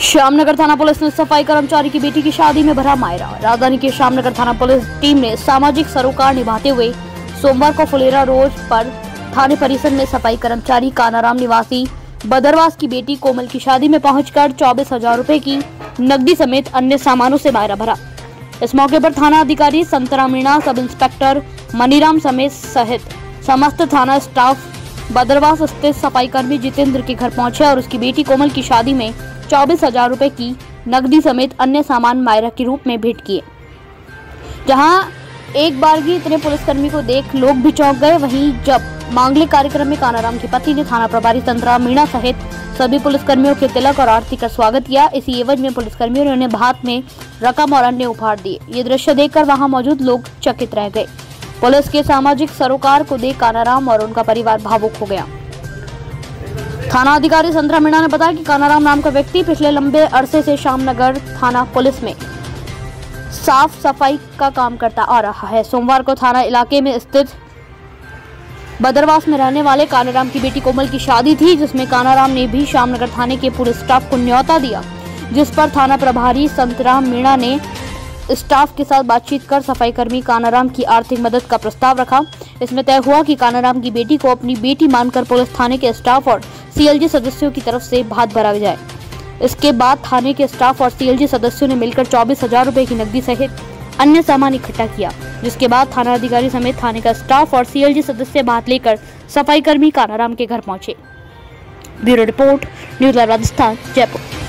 श्यामनगर थाना पुलिस ने सफ़ाई कर्मचारी की बेटी की शादी में भरा मायरा। राजधानी के श्यामनगर थाना पुलिस टीम ने सामाजिक सरोकार निभाते हुए सोमवार को फुलेरा रोड पर थाने परिसर में सफ़ाई कर्मचारी कानाराम निवासी, बदरवास की बेटी कोमल की शादी में पहुंचकर चौबीस हज़ार रूपए की नकदी समेत अन्य सामानों से मायरा भरा। इस मौके पर थाना अधिकारी संतरा मीणा सब इंस्पेक्टर मनीराम समेत सहित समस्त थाना स्टाफ, बदरवास स्थित सफ़ाई कर्मी जितेंद्र के घर पहुँचे और उसकी बेटी कोमल की शादी में चौबीस हज़ार रूपए की नकदी समेत अन्य सामान मायरा के रूप में भेंट किए। जहाँ एक बार भी इतने पुलिसकर्मी को देख लोग भी चौंक गए। वहीं जब मांगलिक कार्यक्रम में कानाराम के पति ने थाना प्रभारी तंत्रा मीणा सहित सभी पुलिसकर्मियों के तिलक और आरती का स्वागत किया। इसी एवज में पुलिसकर्मियों ने उन्हें भात में रकम और अन्य उपहार दिए। ये दृश्य देखकर वहाँ मौजूद लोग चकित रह गए। पुलिस के सामाजिक सरोकार को देख कानाराम और उनका परिवार भावुक हो गया। थाना अधिकारी संतरा मीणा ने बताया कि कानाराम नाम का व्यक्ति पिछले लंबे अरसे से श्यामनगर थाना पुलिस में साफ़ सफ़ाई का काम करता आ रहा है। सोमवार को थाना इलाके में स्थित बदरवास में रहने वाले कानाराम की बेटी कोमल की शादी थी, जिसमें कानाराम ने भी श्यामनगर थाने के पुलिस स्टाफ को न्यौता दिया, जिस पर थाना प्रभारी संतराम मीणा ने स्टाफ के साथ बातचीत कर सफ़ाई कर्मी कानाराम की आर्थिक मदद का प्रस्ताव रखा। इसमें तय हुआ कि कानाराम की बेटी को अपनी बेटी मानकर पुलिस थाने के स्टाफ और सीएलजी सदस्यों की तरफ़ से भात भरा जाए। इसके बाद थाने के स्टाफ और सीएलजी सदस्यों ने मिलकर चौबीस हज़ार रूपए की नकदी सहित अन्य सामान इकट्ठा किया, जिसके बाद थाना अधिकारी समेत थाने का स्टाफ और सीएलजी सदस्य भात लेकर सफ़ाई कर्मी कानाराम के घर पहुँचे। Bureau report, news Rajasthan, Jaipur.